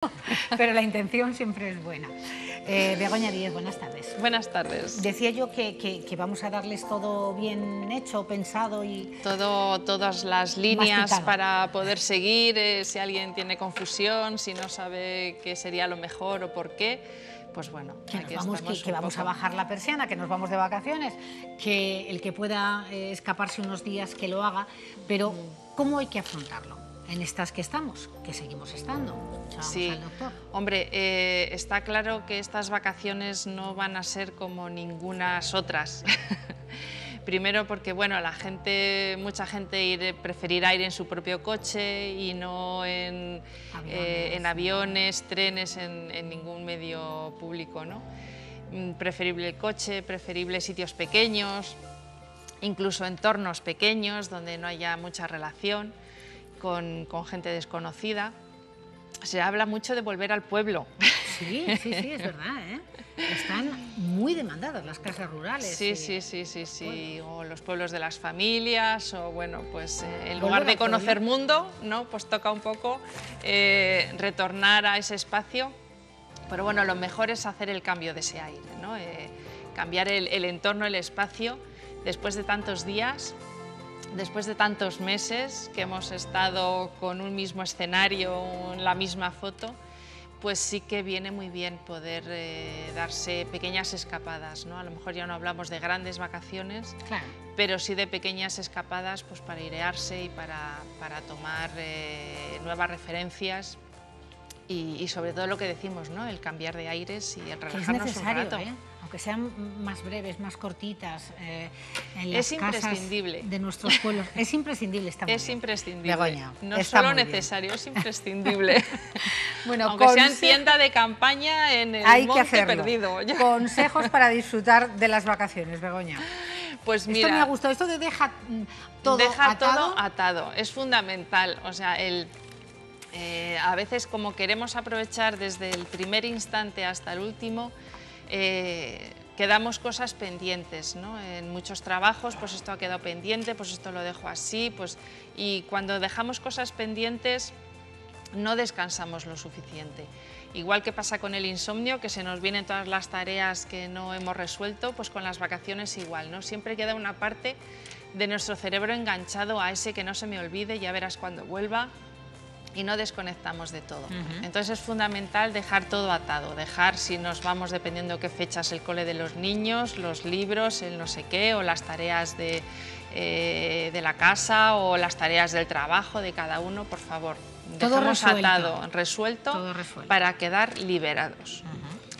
pero la intención siempre es buena. Eh, Begoña Díez, buenas tardes. Buenas tardes. Decía yo que, vamos a darles todo bien hecho, pensado y... Todo, todas las líneas para poder seguir, eh, si alguien tiene confusión, si no sabe qué sería lo mejor o por qué, pues bueno, que, vamos, que, vamos a bajar la persiana, que nos vamos de vacaciones, que el que pueda eh, escaparse unos días que lo haga, pero ¿cómo hay que afrontarlo? En estas que estamos, que seguimos estando. sí, hombre, eh, está claro que estas vacaciones no van a ser como ningunas otras. Primero porque bueno, la gente, mucha gente preferirá ir en su propio coche y no en aviones, eh, trenes, en, en, ningún medio público. ¿no? Mm, preferible el coche, preferible sitios pequeños, incluso entornos pequeños donde no haya mucha relación con, gente desconocida. Se habla mucho de volver al pueblo. Sí, sí, sí, es verdad. ¿eh? Están muy demandadas las casas rurales. Sí, sí, sí, sí, sí. O los pueblos de las familias, o bueno, pues eh, en lugar de conocer mundo, ¿no? Pues toca un poco eh, retornar a ese espacio. Pero bueno, lo mejor es hacer el cambio de ese aire, ¿no? cambiar el, el entorno, el espacio, después de tantos días, después de tantos meses que hemos estado con un mismo escenario, la misma foto, pues sí que viene muy bien poder eh, darse pequeñas escapadas, ¿no? A lo mejor ya no hablamos de grandes vacaciones, pero sí de pequeñas escapadas pues para airearse y para, para tomar eh, nuevas referencias y, sobre todo lo que decimos, ¿no? El cambiar de aires y el relajarnos un rato. ¿eh? que sean más breves, más cortitas, eh, en las es imprescindible. de nuestros pueblos. Es imprescindible esta Es imprescindible. Begoña, no es solo necesario, es imprescindible. bueno, Aunque sea en tienda de campaña en el hay monte que perdido. Consejos para disfrutar de las vacaciones, Begoña. Pues mira, esto me ha gustado, esto de deja todo deja atado. todo atado, es fundamental. O sea, el, eh, a veces como queremos aprovechar desde el primer instante hasta el último, eh, quedamos cosas pendientes, ¿no? En muchos trabajos, pues esto ha quedado pendiente, pues esto lo dejo así, pues... Y cuando dejamos cosas pendientes, no descansamos lo suficiente. Igual que pasa con el insomnio, que se nos vienen todas las tareas que no hemos resuelto, pues con las vacaciones igual, ¿no? Siempre queda una parte de nuestro cerebro enganchado a ese que no se me olvide, ya verás cuando vuelva, y no desconectamos de todo. Entonces es fundamental dejar todo atado, dejar si nos vamos dependiendo qué fechas el cole de los niños, los libros, el no sé qué, o las tareas de, eh, de la casa o las tareas del trabajo de cada uno, por favor, todo resuelto. atado, resuelto, para quedar liberados.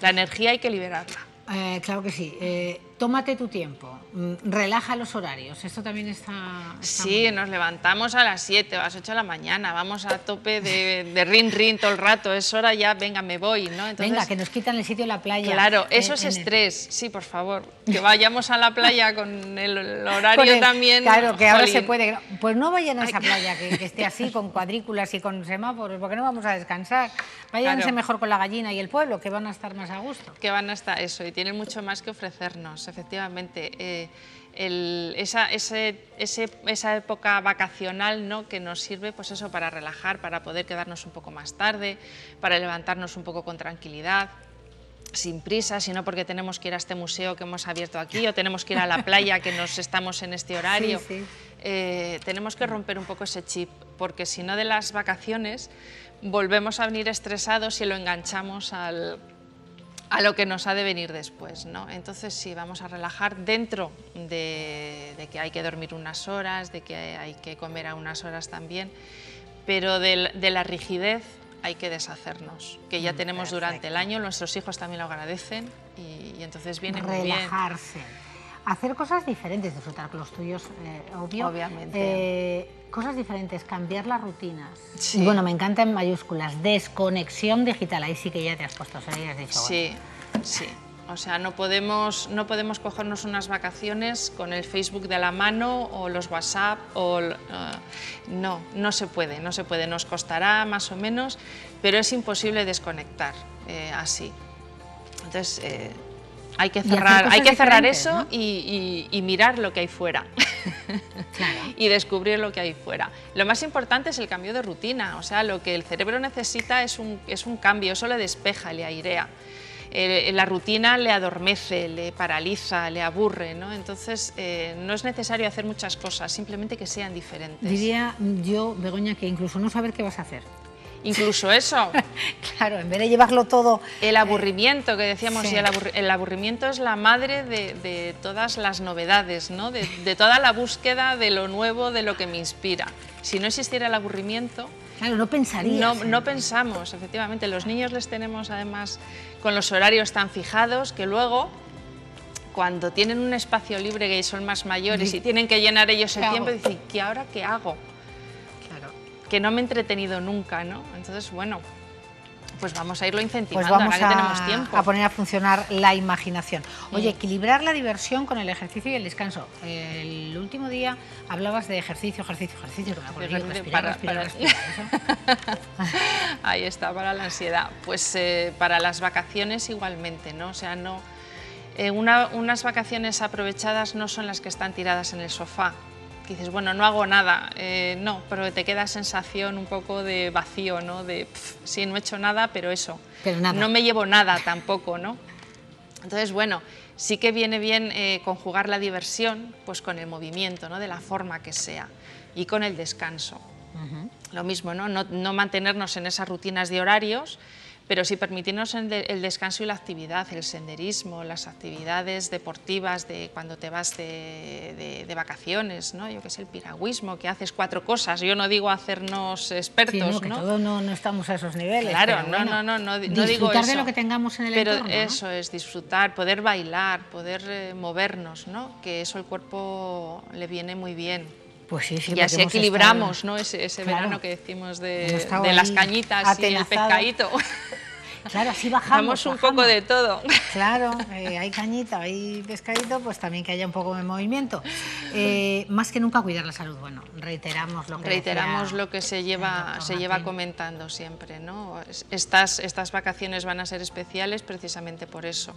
La energía hay que liberarla. Eh, claro que sí. Eh, tómate tu tiempo, mm, relaja los horarios, esto también está... sí, nos levantamos a las 7 o a las 8 de la mañana, vamos a tope de, de rin rin todo el rato, es hora ya, venga, me voy, ¿no? venga, que nos quitan el sitio de la playa. Claro, eso es estrés, sí, por favor, que vayamos a la playa con el, horario también. Claro, que ahora se puede, pues no vayan a esa playa que, esté así, con cuadrículas y con semáforos, porque no vamos a descansar, váyanse mejor con la gallina y el pueblo, que van a estar más a gusto. Que van a estar, eso, y tienen mucho más que ofrecernos efectivamente. Eh, esa, esa, época vacacional ¿no? que nos sirve pues eso, para relajar, para poder quedarnos un poco más tarde, para levantarnos un poco con tranquilidad sin prisa, sino porque tenemos que ir a este museo que hemos abierto aquí o tenemos que ir a la playa que nos estamos en este horario. Eh, tenemos que romper un poco ese chip, porque si no de las vacaciones volvemos a venir estresados y lo enganchamos al, a lo que nos ha de venir después. ¿no? Entonces sí, vamos a relajar dentro de, que hay que dormir unas horas, de que hay que comer a unas horas también, pero de, la rigidez hay que deshacernos, que ya mm, tenemos durante el año, nuestros hijos también lo agradecen y, entonces viene muy bien. Relajarse hacer cosas diferentes, disfrutar con los tuyos, eh, obvio. Obviamente. Eh, cosas diferentes, cambiar las rutinas. Y bueno, me encanta en mayúsculas, desconexión digital, ahí sí que ya te has puesto, o has dicho. Sí, sí. O sea, no podemos, no podemos cogernos unas vacaciones con el Facebook de la mano o los WhatsApp o... Eh, no, no se puede, no se puede. Nos costará más o menos, pero es imposible desconectar así. Entonces, hay que cerrar, hay que cerrar eso y, mirar lo que hay fuera. y descubrir lo que hay fuera. Lo más importante es el cambio de rutina, o sea, lo que el cerebro necesita es un, es un cambio, eso le despeja, le airea. Eh, la rutina le adormece, le paraliza, le aburre, ¿no? Entonces eh, no es necesario hacer muchas cosas, simplemente que sean diferentes. Diría yo, Begoña, que incluso no saber qué vas a hacer. Incluso eso. claro, en vez de llevarlo todo... El aburrimiento, que decíamos, el, aburrimiento es la madre de, todas las novedades, ¿no? de, toda la búsqueda de lo nuevo, de lo que me inspira. Si no existiera el aburrimiento... Claro, no pensarías. No, no pensamos, efectivamente. Los niños les tenemos además con los horarios tan fijados que luego cuando tienen un espacio libre que son más mayores y tienen que llenar ellos el tiempo, dicen, ¿qué ahora qué hago? Que no me he entretenido nunca, ¿no? Entonces, bueno, pues vamos a irlo incentivando, pues vamos ahora que tenemos tiempo. a poner a funcionar la imaginación. Oye, equilibrar la diversión con el ejercicio y el descanso. El último día hablabas de ejercicio, ejercicio, ejercicio, que me acuerdo, respirar, respirar, respirar, Ahí está, para la ansiedad. Pues eh, para las vacaciones igualmente, ¿no? O sea, no... Eh, unas vacaciones aprovechadas no son las que están tiradas en el sofá, dices, bueno, no hago nada, eh, no, pero te queda sensación un poco de vacío, ¿no? De, sí, no he hecho nada, pero eso, no me llevo nada tampoco, ¿no? Entonces, bueno, sí que viene bien eh, conjugar la diversión pues con el movimiento, ¿no? De la forma que sea y con el descanso. Lo mismo, ¿no? ¿no? No mantenernos en esas rutinas de horarios, pero sí permitirnos el descanso y la actividad, el senderismo, las actividades deportivas de cuando te vas de, vacaciones, ¿no? yo que sé, el piragüismo, que haces cuatro cosas, yo no digo hacernos expertos, sí, no, que todos no, no, estamos a esos niveles. Claro, no, no, no, no, digo Disfrutar de lo que tengamos en el pero entorno. Pero eso es, disfrutar, poder bailar, poder eh, movernos, ¿no? que eso al cuerpo le viene muy bien. Pues sí, sí, y así equilibramos ¿no? ese, ese verano que decimos de, de las cañitas y el pescadito. Claro, así bajamos. Vamos un poco de todo. Claro, eh, hay cañita, hay pescadito, pues también que haya un poco de movimiento. Eh, más que nunca cuidar la salud. Bueno, reiteramos lo que reiteramos lo que se lleva se lleva comentando siempre, ¿no? Estas estas vacaciones van a ser especiales precisamente por eso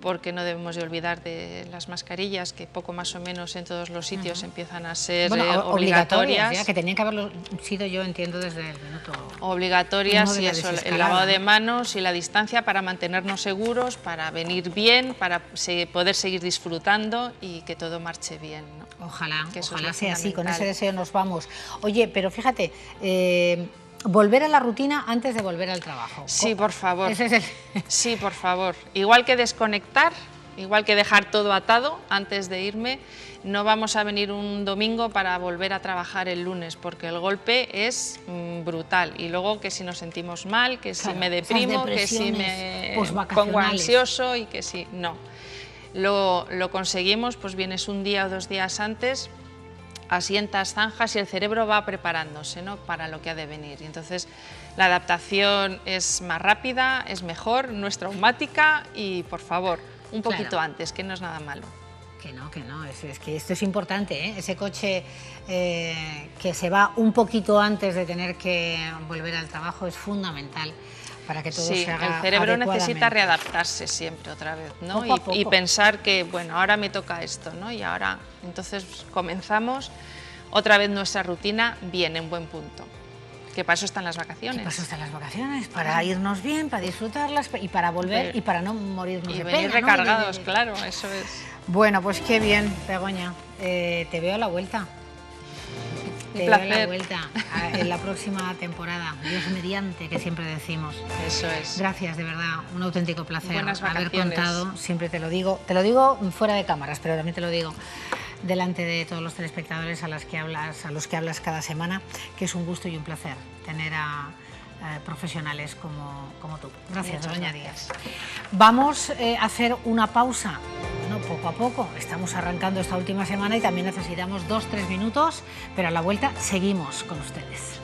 porque no debemos de olvidar de las mascarillas, que poco más o menos en todos los sitios empiezan a ser eh, obligatorias. que tenían que haberlo sido yo, entiendo, desde el minuto... Obligatorias y eso, el lavado de manos y la distancia para mantenernos seguros, para venir bien, para poder seguir disfrutando y que todo marche bien. Ojalá, ojalá sea así, con ese deseo nos vamos. Oye, pero fíjate... Eh, volver a la rutina antes de volver al trabajo. Sí, por favor. Sí, por favor. Igual que desconectar, igual que dejar todo atado antes de irme, no vamos a venir un domingo para volver a trabajar el lunes, porque el golpe es mm, brutal. Y luego que si nos sentimos mal, que si me deprimo, que si me pongo ansioso y que si... No. Lo, lo conseguimos, pues vienes un día o dos días antes asientas zanjas y el cerebro va preparándose ¿no? para lo que ha de venir. Y entonces la adaptación es más rápida, es mejor, no es traumática y por favor, un poquito antes, que no es nada malo. Que no, que no, es, que esto es importante, ¿eh? ese coche eh, que se va un poquito antes de tener que volver al trabajo es fundamental para que todo sí, se haga el cerebro necesita readaptarse siempre otra vez, ¿no? Y, pensar que, bueno, ahora me toca esto, ¿no? Y ahora, entonces comenzamos otra vez nuestra rutina bien, en buen punto. Que para eso están las vacaciones. para eso están las vacaciones, para irnos bien, para disfrutarlas y para volver y para no morirnos y de venir recargados, claro, eso es. Bueno, pues qué bien, Begoña. Eh, te veo a la vuelta. Te la vuelta en la próxima temporada. Dios mediante, que siempre decimos. Eso es. Gracias, de verdad. Un auténtico placer haber contado. Siempre te lo digo. Te lo digo fuera de cámaras, pero también te lo digo delante de todos los telespectadores a, las que hablas, a los que hablas cada semana, que es un gusto y un placer tener a eh, profesionales como, como, tú. Gracias, doña Díaz. Vamos eh, a hacer una pausa. Poco a poco. Estamos arrancando esta última semana y también necesitamos dos, tres minutos, pero a la vuelta seguimos con ustedes.